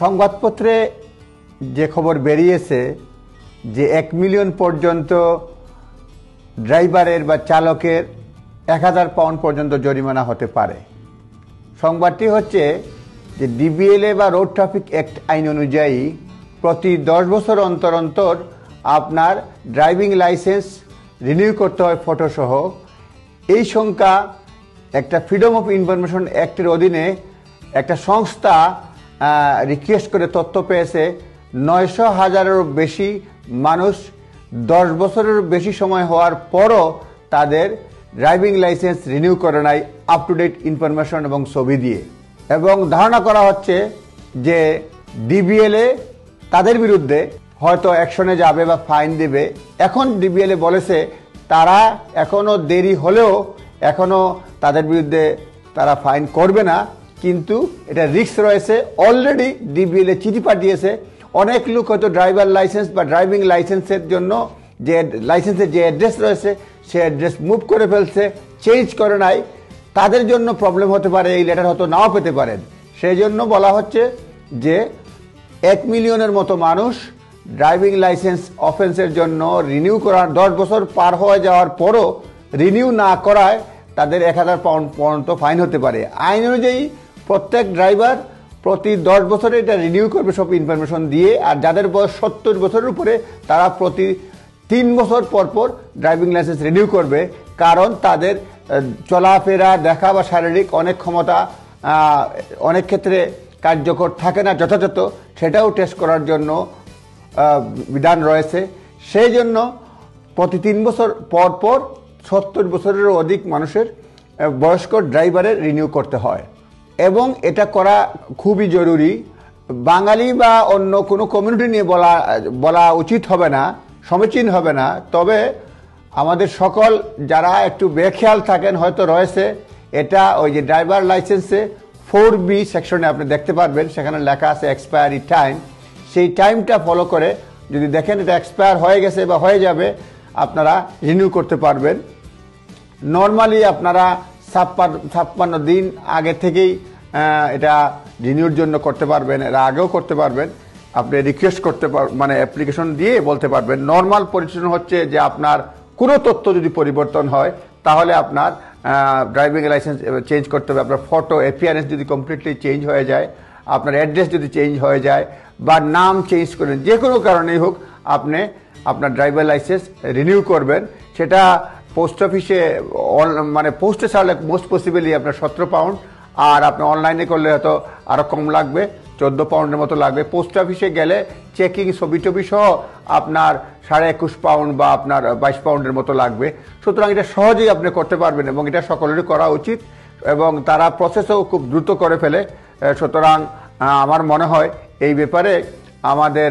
সংবাদপত্রে যে খবর বেরিয়েছে যে এক মিলিয়ন পর্যন্ত ড্রাইভারের বা চালকের এক হাজার পাউন্ড পর্যন্ত জরিমানা হতে পারে। সংবাদটি হচ্ছে যে ডিবিএলএ বা রোড ট্রাফিক অ্যাক্ট আইন অনুযায়ী প্রতি দশ বছর অন্তর অন্তর আপনার ড্রাইভিং লাইসেন্স রিনিউ করতে হয় ফটোসহ। এই সংখ্যা একটা ফ্রিডম অফ ইনফরমেশন অ্যাক্টের অধীনে একটা সংস্থা রিকোয়েস্ট করে তথ্য পেয়েছে, নয়শো হাজারেরও বেশি মানুষ দশ বছরের বেশি সময় হওয়ার পরও তাদের ড্রাইভিং লাইসেন্স রিনিউ করে নাই আপ টু ডেট ইনফরমেশন এবং ছবি দিয়ে। এবং ধারণা করা হচ্ছে যে ডিবিএলএ তাদের বিরুদ্ধে হয়তো অ্যাকশনে যাবে বা ফাইন দেবে। এখন ডিবিএলএ বলেছে তারা এখনও দেরি হলেও এখনও তাদের বিরুদ্ধে তারা ফাইন করবে না। কিন্তু এটা রিস্ক রয়েছে। অলরেডি ডিবিএলএ চিঠি পাঠিয়েছে। অনেক লোক হয়তো ড্রাইভার লাইসেন্স বা ড্রাইভিং লাইসেন্সের জন্য যে লাইসেন্সের যে অ্যাড্রেস রয়েছে সে অ্যাড্রেস মুভ করে ফেলছে চেঞ্জ করে নাই। তাদের জন্য প্রবলেম হতে পারে, এই লেটার হয়তো নাও পেতে পারেন। সেই জন্য বলা হচ্ছে যে এক মিলিয়নের মতো মানুষ ড্রাইভিং লাইসেন্স অফেন্সের জন্য রিনিউ করার দশ বছর পার হয়ে যাওয়ার পরও রিনিউ না করায় তাদের এক হাজার পাউন্ড পর্যন্ত ফাইন হতে পারে। আইন অনুযায়ী প্রত্যেক ড্রাইভার প্রতি দশ বছরে এটা রিনিউ করবে সব ইনফরমেশন দিয়ে, আর যাদের বয়স সত্তর বছরের উপরে, তারা প্রতি তিন বছর পর পর ড্রাইভিং লাইসেন্স রিনিউ করবে। কারণ তাদের চলাফেরা, দেখা বা শারীরিক অনেক ক্ষমতা অনেক ক্ষেত্রে কার্যকর থাকে না যথাযথ, সেটাও টেস্ট করার জন্য বিধান রয়েছে। সেই জন্য প্রতি তিন বছর পর পর সত্তর বছরেরও অধিক মানুষের বয়স্ক ড্রাইভারের রিনিউ করতে হয়। এবং এটা করা খুবই জরুরি। বাঙালি বা অন্য কোনো কমিউনিটি নিয়ে বলা বলা উচিত হবে না, সমীচীন হবে না। তবে আমাদের সকল যারা একটু বেখেয়াল থাকেন, হয়তো রয়েছে, এটা ওই যে ড্রাইভার লাইসেন্সে ফোর বি সেকশনে আপনি দেখতে পারবেন, সেখানে লেখা আছে এক্সপায়ারি টাইম সেই টাইমটা ফলো করে যদি দেখেন এটা এক্সপায়ার হয়ে গেছে বা হয়ে যাবে, আপনারা রিনিউ করতে পারবেন। নর্মালি আপনারা ছাপ্পান্ন দিন আগে থেকেই এটা রিনিউর জন্য করতে পারবেন, এর আগেও করতে পারবেন। আপনি রিকোয়েস্ট করতে পার মানে অ্যাপ্লিকেশন দিয়ে বলতে পারবেন নর্মাল পরিচালন হচ্ছে যে আপনার কোনো তথ্য যদি পরিবর্তন হয়, তাহলে আপনার ড্রাইভিং লাইসেন্স চেঞ্জ করতে হবে। আপনার ফটো অ্যাপিয়ারেন্স যদি কমপ্লিটলি চেঞ্জ হয়ে যায়, আপনার অ্যাড্রেস যদি চেঞ্জ হয়ে যায়, বা নাম চেঞ্জ করেন যে কোনো কারণেই হোক, আপনি আপনার ড্রাইভার লাইসেন্স রিনিউ করবেন। সেটা পোস্ট অফিসে মানে পোস্টে ছাড়লে মোস্ট পসিবলি আপনার সতেরো পাউন্ড আর আপনি অনলাইনে করলে হয়তো আরও কম লাগবে, চোদ্দ পাউন্ডের মতো লাগবে। পোস্ট অফিসে গেলে চেকিং ছবি টবি সহ আপনার সাড়ে একুশ পাউন্ড বা আপনার বাইশ পাউন্ডের মতো লাগবে। সুতরাং এটা সহজেই আপনি করতে পারবেন এবং এটা সকলেরই করা উচিত এবং তারা প্রসেসও খুব দ্রুত করে ফেলে। সুতরাং আমার মনে হয় এই ব্যাপারে আমাদের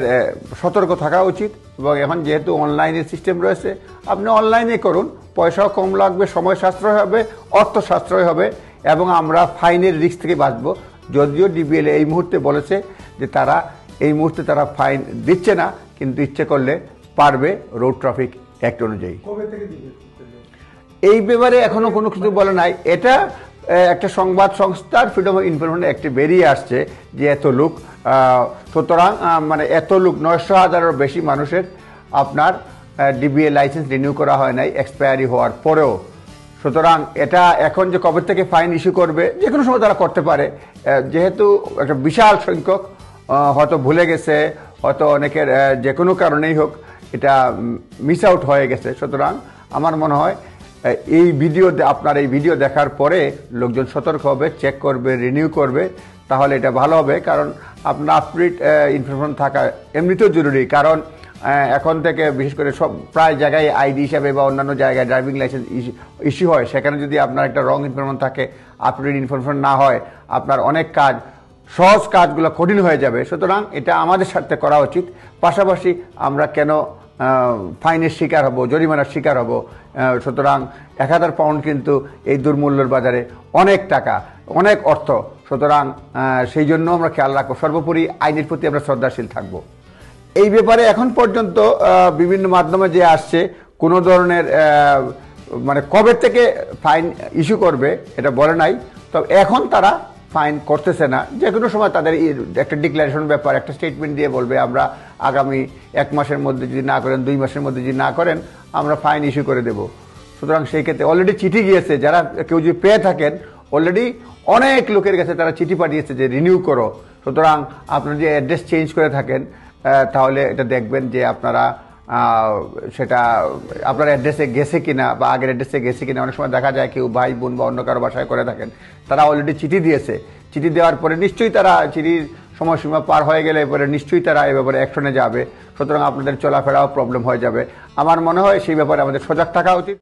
সতর্ক থাকা উচিত। এবং এখন যেহেতু অনলাইনের সিস্টেম রয়েছে আপনি অনলাইনে করুন। পয়সাও কম লাগবে সময় সাশ্রয় হবে অর্থ সাশ্রয় হবে এবং আমরা ফাইনের রিস্ক থেকে বাঁচবো। যদিও ডিবিএল এই মুহূর্তে বলেছে যে তারা এই মুহূর্তে তারা ফাইন দিচ্ছে না কিন্তু ইচ্ছে করলে পারবে রোড ট্রাফিক অ্যাক্ট অনুযায়ী। এই ব্যাপারে এখনও কোনো কিছু বলে নাই। এটা একটা সংবাদ সংস্থার ফ্রিডম অফ ইনফরমেশন একটি বেরিয়ে আসছে যে এত লোক সুতরাং মানে এত লোক, নয়শো হাজারেরও বেশি মানুষের আপনার ডিবিএ লাইসেন্স রিনিউ করা হয় নাই এক্সপায়ারি হওয়ার পরেও। সুতরাং এটা এখন যে কবে থেকে ফাইন ইস্যু করবে, যে কোনো সময় তারা করতে পারে। যেহেতু একটা বিশাল সংখ্যক হয়তো ভুলে গেছে, হয়তো অনেকের যে কোনো কারণেই হোক, এটা মিস আউট হয়ে গেছে। সুতরাং আমার মনে হয় এই ভিডিও আপনার এই ভিডিও দেখার পরে লোকজন সতর্ক হবে চেক করবে রিনিউ করবে, তাহলে এটা ভালো হবে। কারণ আপনার আপডেট ইনফরমেশন থাকা এমনিতেও জরুরি। কারণ এখন থেকে বিশেষ করে সব, প্রায় জায়গায় আইডি হিসাবে বা অন্যান্য জায়গায় ড্রাইভিং লাইসেন্স ইস্যু হয়। সেখানে যদি আপনার একটা রং ইনফরমেশন থাকে আপডেট ইনফরমেশন না হয়, আপনার অনেক কাজ, সহজ কাজগুলো কঠিন হয়ে যাবে। সুতরাং এটা আমাদের স্বার্থে করা উচিত। পাশাপাশি আমরা কেন ফাইনের শিকার হব, জরিমানার শিকার হব। সুতরাং এক হাজার পাউন্ড কিন্তু এই দুর্মূল্যর বাজারে অনেক টাকা, অনেক অর্থ। সুতরাং সেই জন্য আমরা খেয়াল রাখব, সর্বোপরি আইনের প্রতি আমরা শ্রদ্ধাশীল থাকব। এই ব্যাপারে এখন পর্যন্ত বিভিন্ন মাধ্যমে যে আসছে, কোনো ধরনের মানে কবে থেকে ফাইন ইস্যু করবে, এটা বলে নাই। তবে এখন তারা ফাইন করতেছে না। যে কোনো সময় তাদের একটা ডিক্লারেশন ব্যাপার, একটা স্টেটমেন্ট দিয়ে বলবে, আমরা আগামী এক মাসের মধ্যে যদি না করেন, দুই মাসের মধ্যে যদি না করেন, আমরা ফাইন ইস্যু করে দেব। সুতরাং সেই ক্ষেত্রে অলরেডি চিঠি গিয়েছে, যারা কেউ যদি পেয়ে থাকেন অলরেডি অনেক লোকের কাছে তারা চিঠি পাঠিয়েছে যে রিনিউ করো। সুতরাং আপনারা যে অ্যাড্রেস চেঞ্জ করে থাকেন তাহলে এটা দেখবেন যে আপনারা সেটা, আপনার অ্যাড্রেসে গেছে কিনা বা আগের অ্যাড্রেসে গেছে কিনা। অনেক সময় দেখা যায় কেউ ভাই, বোন বা অন্য কারও বাসায় করে থাকেন, তারা অলরেডি চিঠি দিয়েছে। চিঠি দেওয়ার পরে নিশ্চয়ই তারা চিঠির সময়সীমা পার হয়ে গেলে এবারে নিশ্চয়ই তারা এ ব্যাপারে অ্যাকশনে যাবে। সুতরাং আপনাদের চলাফেরাও প্রবলেম হয়ে যাবে। আমার মনে হয় সেই ব্যাপারে আমাদের সজাগ থাকা উচিত।